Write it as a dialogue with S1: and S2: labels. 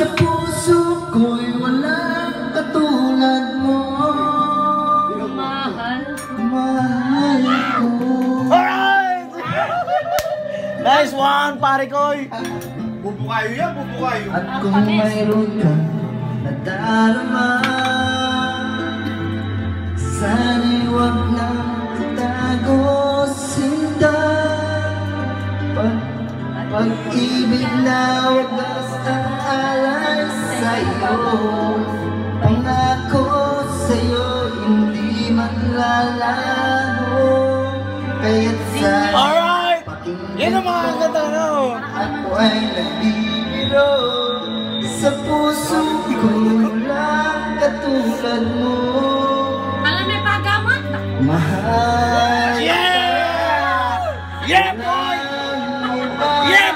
S1: Sa puso ko'y walang katulad mo
S2: Mahal.
S1: Mahal ko
S3: Alright! nice one, pare koy!
S4: Bubukayo yan, bubukayo.
S1: At kung mayroon kang nadarama Sana'y huwag nang itago sinta Pag, Pag-ibig na ang alay sa'yo Pangako sa'yo hindi man lalago Kaya't sa'yo
S3: Alright! Yan ang mga kanta no!
S1: ako ay nagbibiro Sa puso ko lang katulad mo
S2: Alam may pagamot.
S1: Mahal
S3: Yeah! Yeah, boy! Yeah,